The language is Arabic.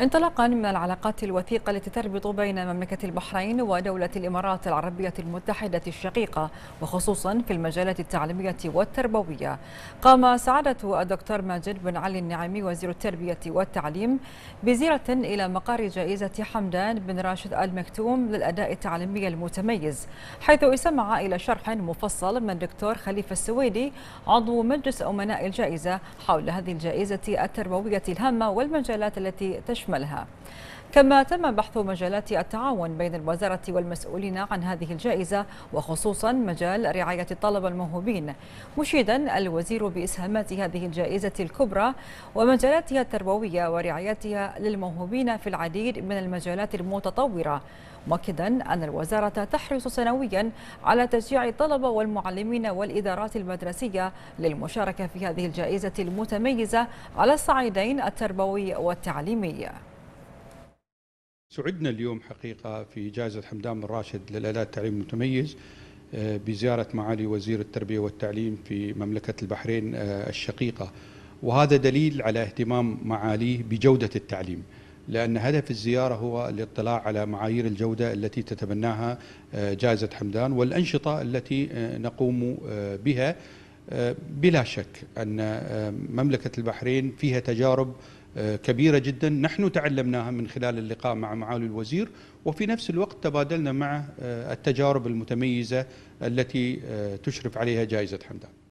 انطلاقا من العلاقات الوثيقة التي تربط بين مملكة البحرين ودولة الإمارات العربية المتحدة الشقيقة وخصوصا في المجالات التعليمية والتربوية. قام سعادة الدكتور ماجد بن علي النعيمي وزير التربية والتعليم بزيارة إلى مقر جائزة حمدان بن راشد المكتوم للأداء التعليمي المتميز حيث استمع إلى شرح مفصل من الدكتور خليفة السويدي عضو مجلس أمناء الجائزة حول هذه الجائزة التربوية الهامة والمجالات التي تشمل يشملها. كما تم بحث مجالات التعاون بين الوزارة والمسؤولين عن هذه الجائزة وخصوصا مجال رعاية الطلبة الموهوبين مشيدا الوزير بإسهامات هذه الجائزة الكبرى ومجالاتها التربوية ورعايتها للموهوبين في العديد من المجالات المتطورة. مؤكدا أن الوزارة تحرص سنويا على تشجيع الطلبة والمعلمين والإدارات المدرسية للمشاركة في هذه الجائزة المتميزة على الصعيدين التربوي والتعليمي. سعدنا اليوم حقيقة في جائزة حمدان بن راشد للأداء التعليم المتميز آه، بزيارة معالي وزير التربية والتعليم في مملكة البحرين آه، الشقيقة. وهذا دليل على اهتمام معاليه بجودة التعليم لأن هدف الزيارة هو الاطلاع على معايير الجودة التي تتبناها آه، جائزة حمدان والأنشطة التي نقوم بها بلا شك أن مملكة البحرين فيها تجارب كبيرة جدا. نحن تعلمناها من خلال اللقاء مع معالي الوزير وفي نفس الوقت تبادلنا مع التجارب المتميزة التي تشرف عليها جائزة حمدان.